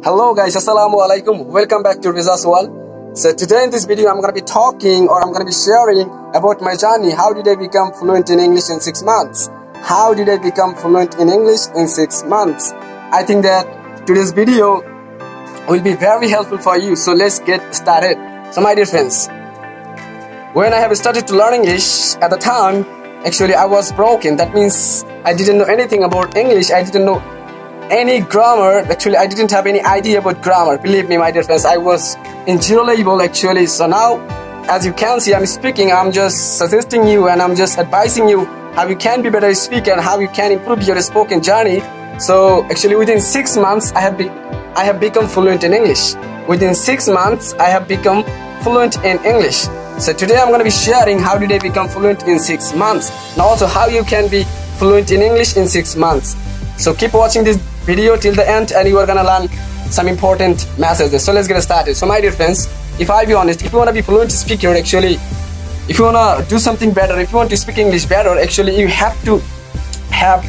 Hello guys, Assalamu alaikum. Welcome back to Reza's World. So today in this video, I'm gonna be talking or I'm gonna be sharing about my journey. How did I become fluent in English in six months? How did I become fluent in English in six months? I think that today's video will be very helpful for you. So let's get started. So my dear friends, when I have started to learn English at the time, actually I was broken. That means I didn't know anything about English. I didn't know any grammar. Actually i didn't have any idea about grammar. Believe me my dear friends i was in zero level actually. So now as you can see i'm speaking. I'm just suggesting you and i'm just advising you how you can be better speaker and how you can improve your spoken journey. So actually within six months i have been i have become fluent in english. Within six months i have become fluent in english. So today i'm going to be sharing how did i become fluent in six months and also how you can be fluent in english in six months. So keep watching this video till the end and you are gonna learn some important messages. So let's get started. So my dear friends, if I be honest, if you wanna be fluent speaker actually, if you wanna do something better, if you want to speak English better, actually you have to have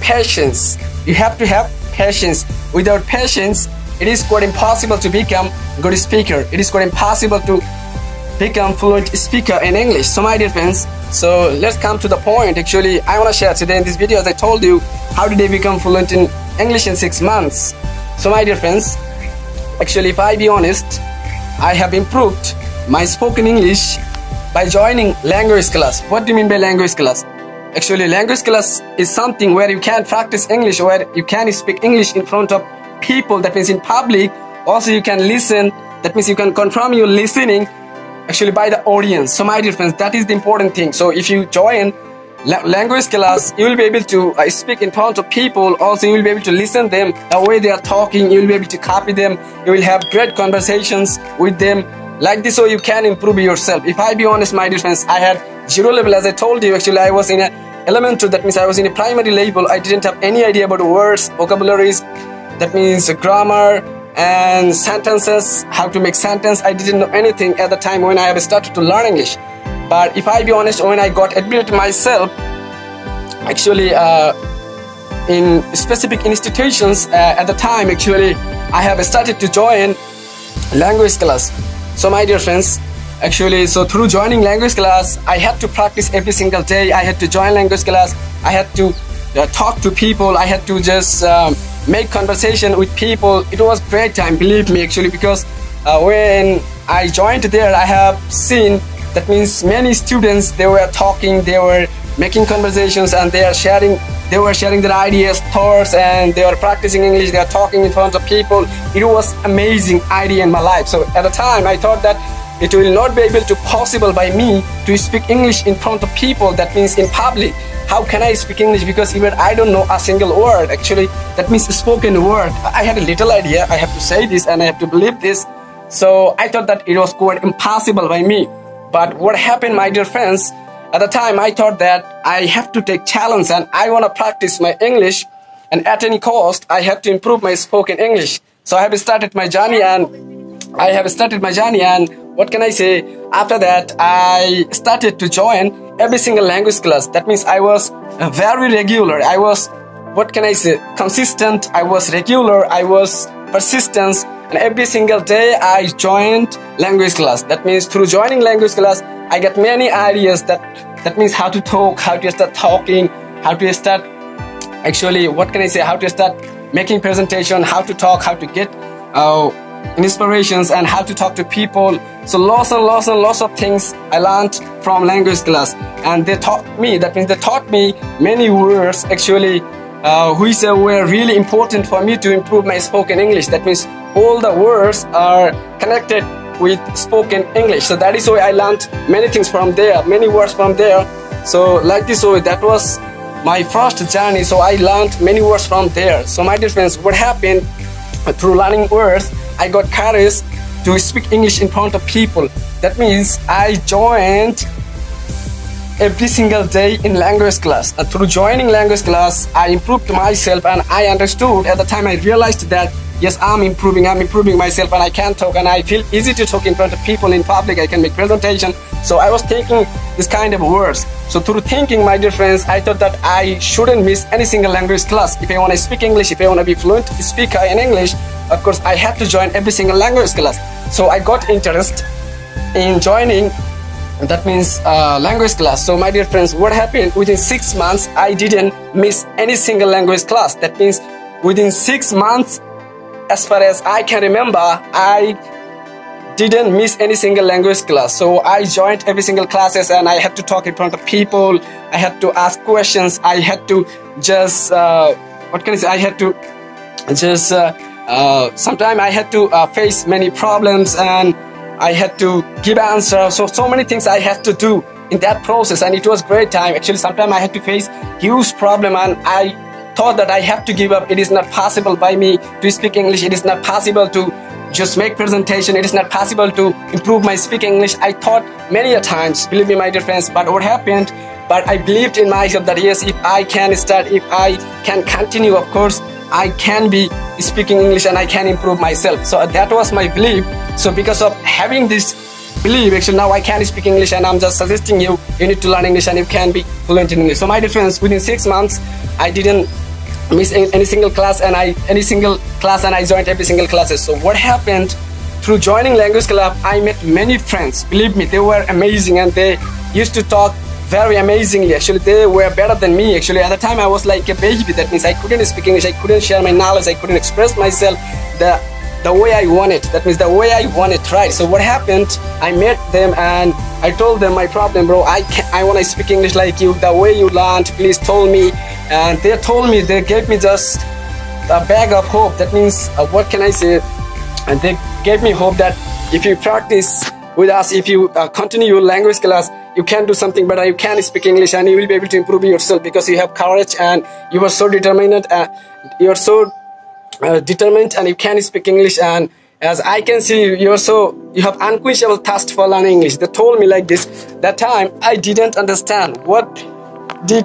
patience. You have to have patience. Without patience, it is quite impossible to become good speaker. It is quite impossible to become fluent speaker in English. So my dear friends, so let's come to the point. Actually, I want to share today in this video, as I told you, how did I become fluent in English in six months? So my dear friends, actually, if I be honest, I have improved my spoken English by joining language class. What do you mean by language class? Actually, language class is something where you can practice English, where you can speak English in front of people. That means in public. Also, you can listen. That means you can confirm your listening actually by the audience so my dear friends that is the important thing so if you join language class you will be able to uh, speak in front of people also you will be able to listen them. The way they are talking you will be able to copy them. You will have great conversations with them. Like this so you can improve yourself. If i be honest my dear i had zero level. As i told you actually i was in a elementary that means i was in a primary level. I didn't have any idea about words vocabularies that means grammar and sentences, how to make sentence. I didn't know anything at the time when I have started to learn English. But if I be honest, when I got admitted myself, actually uh, in specific institutions uh, at the time, actually I have started to join language class. So my dear friends, actually, so through joining language class, I had to practice every single day. I had to join language class. I had to uh, talk to people. I had to just um, make conversation with people. It was great time, believe me, actually, because uh, when I joined there, I have seen that means many students they were talking, they were making conversations, and they are sharing. They were sharing their ideas, thoughts, and they were practicing English. They are talking in front of people. It was amazing idea in my life. So at the time, I thought that it will not be able to possible by me to speak English in front of people. That means in public how can I speak English because even I don't know a single word actually that means spoken word I had a little idea I have to say this and I have to believe this so I thought that it was quite impossible by me but what happened my dear friends at the time I thought that I have to take challenge and I want to practice my English and at any cost I have to improve my spoken English so I have started my journey and I have started my journey and what can I say after that I started to join every single language class. That means I was very regular. I was, what can I say, consistent. I was regular. I was persistent. And every single day I joined language class. That means through joining language class, I get many ideas that, that means how to talk, how to start talking, how to start actually, what can I say, how to start making presentation, how to talk, how to get, uh, inspirations and how to talk to people. So lots and lots and lots of things I learned from language class. And they taught me, that means they taught me many words actually uh, which were really important for me to improve my spoken English. That means all the words are connected with spoken English. So that is why I learned many things from there, many words from there. So like this way, that was my first journey. So I learned many words from there. So my dear friends, what happened through learning words I got courage to speak English in front of people. That means I joined every single day in language class. And through joining language class, I improved myself and I understood at the time I realized that yes, I'm improving, I'm improving myself and I can talk and I feel easy to talk in front of people in public. I can make presentation. So I was thinking this kind of words. So through thinking, my dear friends, I thought that I shouldn't miss any single language class. If I want to speak English, if I want to be fluent speaker in English, of course I had to join every single language class. So I got interest in joining that means uh, language class. So my dear friends what happened? Within six months i didn't miss any single language class. That means within six months as far as i can remember i didn't miss any single language class. So i joined every single classes and i had to talk in front of people. I had to ask questions. I had to just uh, what can i say? I had to just uh, uh, sometimes i had to uh, face many problems and I had to give answer. So, so many things I had to do in that process and it was great time. Actually, sometimes I had to face huge problem and I thought that I have to give up. It is not possible by me to speak English. It is not possible to just make presentation. It is not possible to improve my speaking English. I thought many a times, believe me, my dear friends, but what happened? But I believed in myself that yes, if I can start, if I can continue, of course, I can be speaking English and I can improve myself. So that was my belief. So because of having this belief, actually now I can speak English and I'm just suggesting you, you need to learn English and you can be fluent in English. So my difference within six months, I didn't miss any single class and I any single class and I joined every single classes. So what happened through joining language club, I met many friends. Believe me, they were amazing and they used to talk very amazingly. Actually, they were better than me. Actually, at the time I was like a baby. That means I couldn't speak English. I couldn't share my knowledge. I couldn't express myself the the way I wanted. That means the way I wanted. right? So what happened? I met them and I told them my problem, bro. I can I want to speak English like you. The way you learned, please told me. And they told me they gave me just a bag of hope. That means uh, what can I say? And they gave me hope that if you practice with us, if you uh, continue your language class, you can do something better you can speak english and you will be able to improve yourself because you have courage and you are so determined uh, you're so uh, determined and you can speak english. And as i can see you're so you have unquenchable thirst for learning english. They told me like this that time i didn't understand what did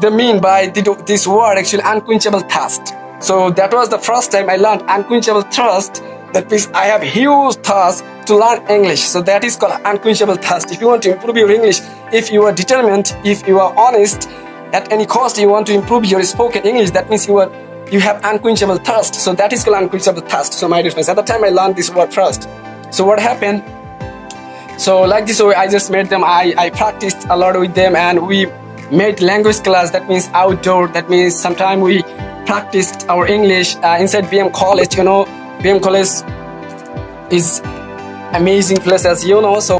they mean by this word actually unquenchable thirst. So that was the first time i learned unquenchable thirst that means I have huge thirst to learn English. So that is called unquenchable thirst. If you want to improve your English, if you are determined, if you are honest, at any cost you want to improve your spoken English, that means you are you have unquenchable thirst. So that is called unquenchable thirst. So my dear friends, at the time I learned this word first. So what happened? So like this way, I just met them. I, I practiced a lot with them and we made language class. That means outdoor. That means sometimes we practiced our English uh, inside BM college, you know, BM College is amazing place as you know. So,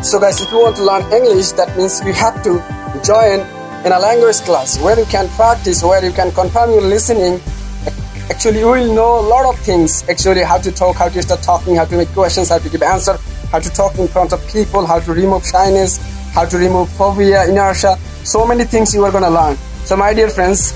so guys, if you want to learn English, that means you have to join in a language class where you can practice, where you can confirm your listening. Actually, you will know a lot of things. Actually, how to talk, how to start talking, how to make questions, how to give answer, how to talk in front of people, how to remove shyness, how to remove phobia, inertia. So many things you are gonna learn. So, my dear friends,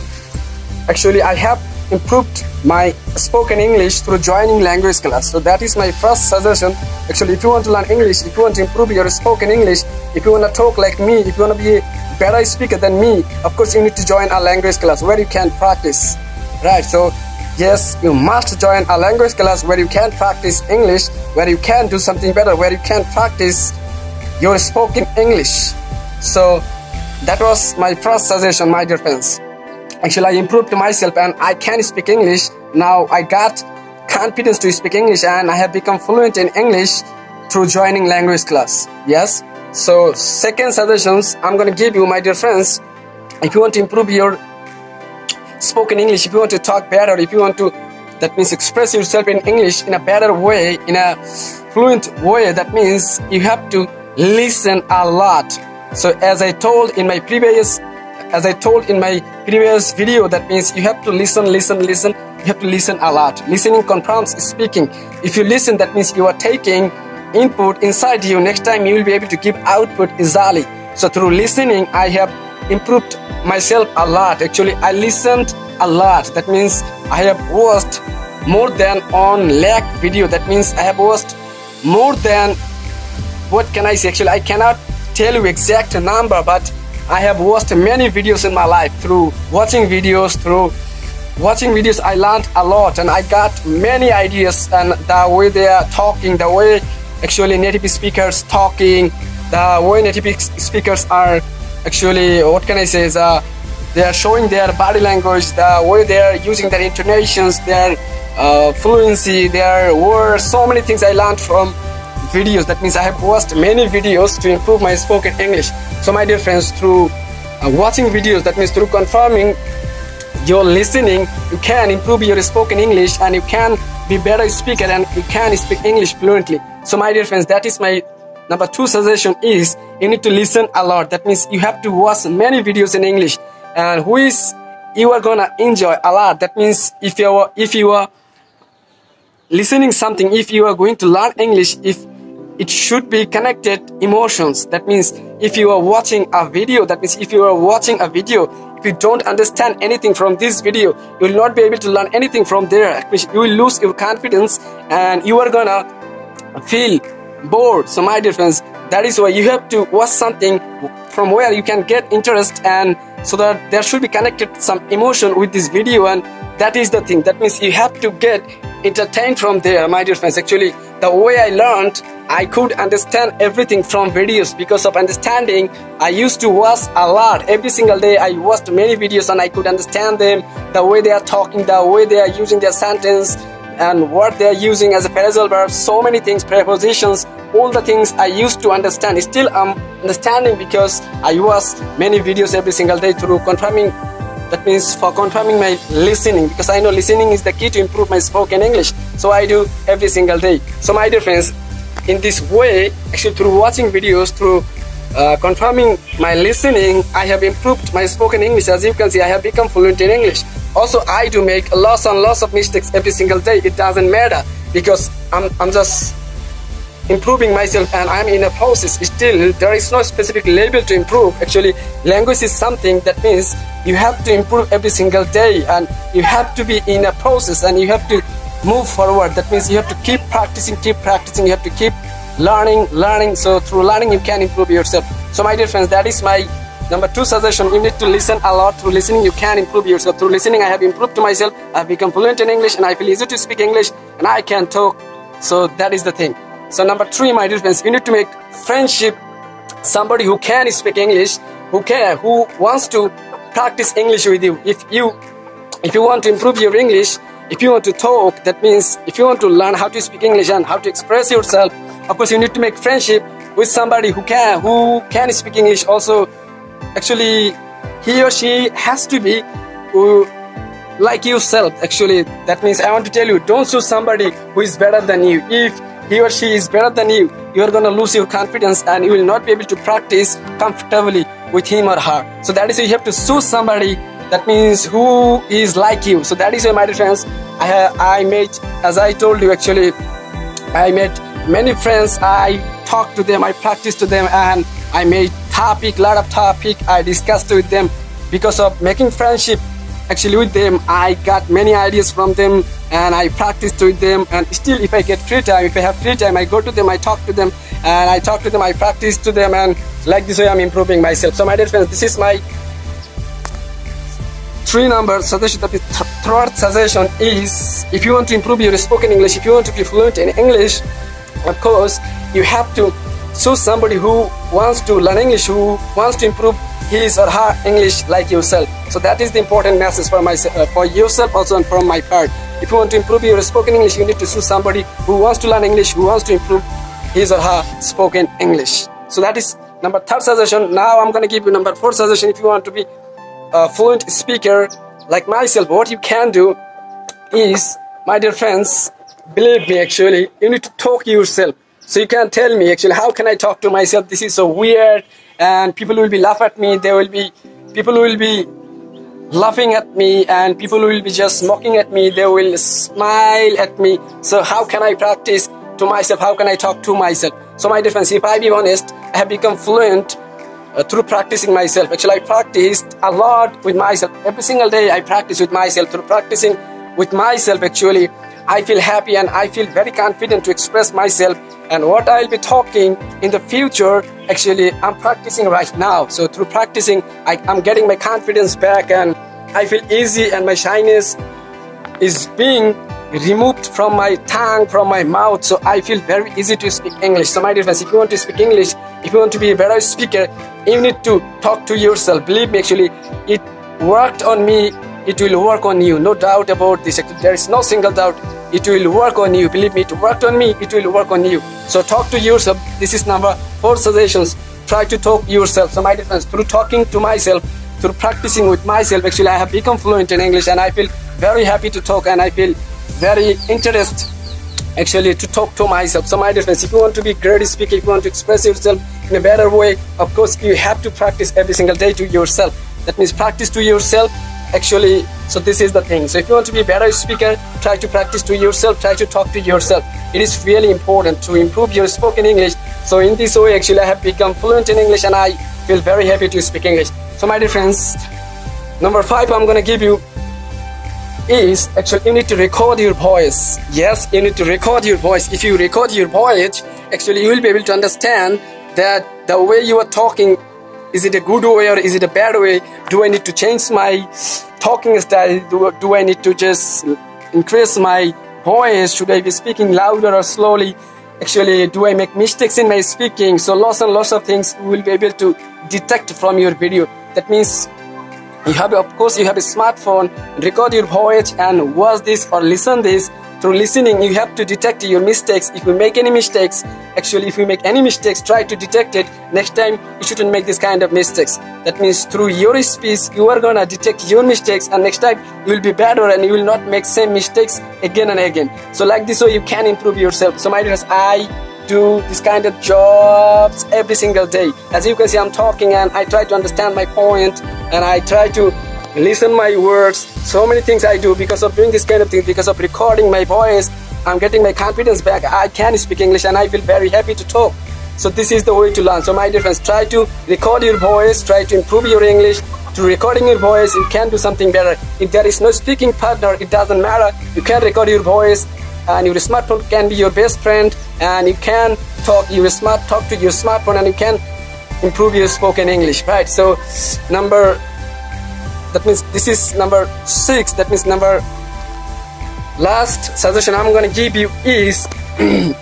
actually, I have improved my spoken English through joining language class. So that is my first suggestion. Actually, if you want to learn English, if you want to improve your spoken English, if you want to talk like me, if you want to be a better speaker than me, of course you need to join a language class where you can practice. Right, so yes, you must join a language class where you can practice English, where you can do something better, where you can practice your spoken English. So that was my first suggestion, my dear friends actually i improved myself and i can speak english. Now i got confidence to speak english and i have become fluent in english through joining language class. Yes? So second suggestions i'm going to give you my dear friends if you want to improve your spoken english if you want to talk better if you want to that means express yourself in english in a better way in a fluent way that means you have to listen a lot. So as i told in my previous as I told in my previous video, that means you have to listen, listen, listen. You have to listen a lot. Listening confirms speaking. If you listen, that means you are taking input inside you. Next time you will be able to give output easily. So through listening, I have improved myself a lot. Actually, I listened a lot. That means I have watched more than on lakh video. That means I have watched more than what can I say? Actually, I cannot tell you exact number, but I have watched many videos in my life through watching videos, through watching videos. I learned a lot and I got many ideas and the way they are talking, the way actually native speakers talking, the way native speakers are actually, what can I say, is, they are showing their body language, the way they are using their intonations, their uh, fluency, their words, so many things I learned from videos. That means I have watched many videos to improve my spoken English. So my dear friends, through uh, watching videos, that means through confirming your listening, you can improve your spoken English and you can be better speaker and you can speak English fluently. So my dear friends, that is my number two suggestion is you need to listen a lot. That means you have to watch many videos in English and who is you are gonna enjoy a lot. That means if you are if you are listening something, if you are going to learn English, if it should be connected emotions. That means if you are watching a video that means if you are watching a video if you don't understand anything from this video you will not be able to learn anything from there. You will lose your confidence and you are gonna feel bored. So my dear friends that is why you have to watch something from where you can get interest and so that there should be connected some emotion with this video. And that is the thing. That means you have to get entertained from there my dear friends. Actually the way i learned I could understand everything from videos because of understanding. I used to watch a lot. Every single day I watched many videos and I could understand them, the way they are talking, the way they are using their sentence and what they are using as a phrasal verb, so many things, prepositions, all the things I used to understand. Still I'm understanding because I watch many videos every single day through confirming that means for confirming my listening because I know listening is the key to improve my spoken English. So I do every single day. So my dear friends, in this way, actually through watching videos, through uh, confirming my listening, I have improved my spoken English. As you can see, I have become fluent in English. Also, I do make lots and lots of mistakes every single day. It doesn't matter because I'm, I'm just improving myself and I'm in a process. Still, there is no specific label to improve. Actually, language is something that means you have to improve every single day and you have to be in a process and you have to move forward. That means you have to keep practicing, keep practicing, you have to keep learning, learning. So through learning, you can improve yourself. So my dear friends, that is my number two suggestion. You need to listen a lot. Through listening, you can improve yourself. Through listening, I have improved to myself. I've become fluent in English and I feel easy to speak English and I can talk. So that is the thing. So number three, my dear friends, you need to make friendship somebody who can speak English, who can, who wants to practice English with you. If you, if you want to improve your English, if you want to talk, that means if you want to learn how to speak English and how to express yourself, of course you need to make friendship with somebody who can who can speak English. Also, actually, he or she has to be who, like yourself. Actually, that means I want to tell you, don't choose somebody who is better than you. If he or she is better than you, you are gonna lose your confidence and you will not be able to practice comfortably with him or her. So that is you have to choose somebody. That means who is like you. So that is why my dear friends I, I made as I told you actually I met many friends. I talked to them. I practiced to them and I made topic lot of topic. I discussed with them because of making friendship actually with them I got many ideas from them and I practiced with them and still if I get free time if I have free time I go to them I talk to them and I talk to them I practice to them and like this way I'm improving myself. So my dear friends this is my three number suggestion the third suggestion is if you want to improve your spoken english if you want to be fluent in english of course you have to choose somebody who wants to learn english who wants to improve his or her english like yourself so that is the important message for myself uh, for yourself also and from my part if you want to improve your spoken english you need to choose somebody who wants to learn english who wants to improve his or her spoken english so that is number third suggestion now i'm going to give you number four suggestion if you want to be a fluent speaker like myself, what you can do is, my dear friends, believe me actually, you need to talk yourself. So you can tell me actually, how can I talk to myself? This is so weird and people will be laugh at me. There will be, people will be laughing at me and people will be just mocking at me. They will smile at me. So how can I practice to myself? How can I talk to myself? So my friends, if I be honest, I have become fluent uh, through practicing myself. Actually, I practiced a lot with myself. Every single day, I practice with myself. Through practicing with myself, actually, I feel happy and I feel very confident to express myself. And what I'll be talking in the future, actually, I'm practicing right now. So through practicing, I, I'm getting my confidence back and I feel easy and my shyness is being removed from my tongue, from my mouth, so I feel very easy to speak English. So my dear friends, if you want to speak English, if you want to be a better speaker, you need to talk to yourself. Believe me, actually, it worked on me, it will work on you. No doubt about this. There is no single doubt. It will work on you. Believe me, it worked on me, it will work on you. So talk to yourself. This is number four suggestions. Try to talk yourself. So my dear through talking to myself, through practicing with myself, actually I have become fluent in English and I feel very happy to talk and I feel very interested actually to talk to myself. So my dear if you want to be great speaker, if you want to express yourself in a better way, of course you have to practice every single day to yourself. That means practice to yourself actually so this is the thing. So if you want to be a better speaker try to practice to yourself try to talk to yourself. It is really important to improve your spoken english. So in this way actually i have become fluent in english and i feel very happy to speak english. So my dear friends number five i'm gonna give you is actually you need to record your voice. Yes you need to record your voice. If you record your voice actually you will be able to understand that the way you are talking is it a good way or is it a bad way? Do i need to change my talking style? Do, do i need to just increase my voice? Should i be speaking louder or slowly? Actually do i make mistakes in my speaking? So lots and lots of things you will be able to detect from your video. That means you have of course you have a smartphone. Record your voice and watch this or listen this through listening you have to detect your mistakes. If you make any mistakes actually if you make any mistakes try to detect it. Next time you shouldn't make this kind of mistakes. That means through your speech you are gonna detect your mistakes and next time you will be better and you will not make same mistakes again and again. So like this way you can improve yourself. So my dears i do this kind of jobs every single day. As you can see i'm talking and i try to understand my point and i try to listen my words. So many things i do because of doing this kind of thing because of recording my voice. I'm getting my confidence back. I can speak english and i feel very happy to talk. So this is the way to learn. So my dear friends try to record your voice. Try to improve your english. Through recording your voice you can do something better. If there is no speaking partner it doesn't matter. You can record your voice and your smartphone can be your best friend. And you can talk your smart talk to your smartphone and you can improve your spoken english right? So number that means this is number six. That means number last suggestion i'm going to give you is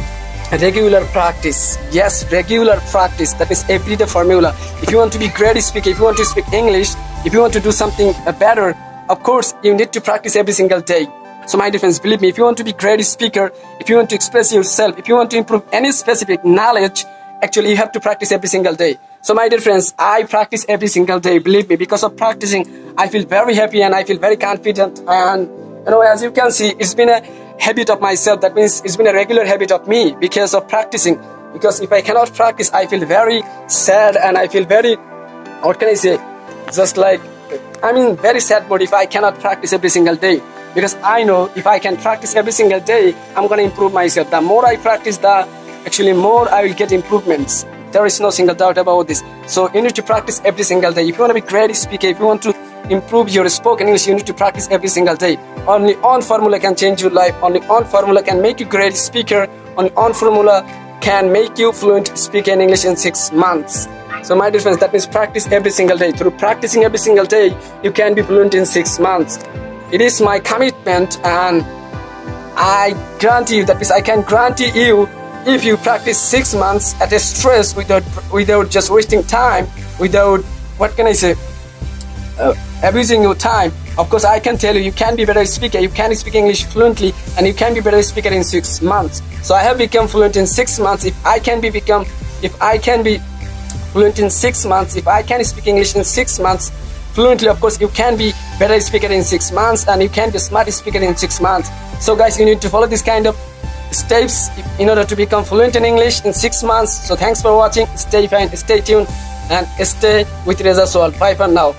regular practice. Yes regular practice. That is everyday formula. If you want to be great speaker if you want to speak english if you want to do something uh, better of course you need to practice every single day. So my friends believe me if you want to be great speaker if you want to express yourself if you want to improve any specific knowledge actually you have to practice every single day so my dear friends, I practice every single day. Believe me, because of practicing, I feel very happy and I feel very confident. And you know, as you can see, it's been a habit of myself. That means it's been a regular habit of me because of practicing. Because if I cannot practice, I feel very sad and I feel very, what can I say, just like, I mean, very sad But if I cannot practice every single day. Because I know if I can practice every single day, I'm going to improve myself. The more I practice, the actually more I will get improvements. There is no single doubt about this. So you need to practice every single day. If you want to be great speaker, if you want to improve your spoken English, you need to practice every single day. Only on formula can change your life. Only on formula can make you great speaker. Only on formula can make you fluent speaker in English in six months. So my dear friends, that means practice every single day. Through practicing every single day, you can be fluent in six months. It is my commitment and I grant you that means I can grant you if you practice six months at a stress without without just wasting time, without what can I say, uh, abusing your time. Of course, I can tell you, you can be better speaker. You can speak English fluently, and you can be better speaker in six months. So I have become fluent in six months. If I can be become, if I can be fluent in six months, if I can speak English in six months fluently, of course, you can be better speaker in six months, and you can be smart speaker in six months. So guys, you need to follow this kind of steps in order to become fluent in English in six months. So thanks for watching. Stay fine, stay tuned, and stay with Reza's World. Bye for now.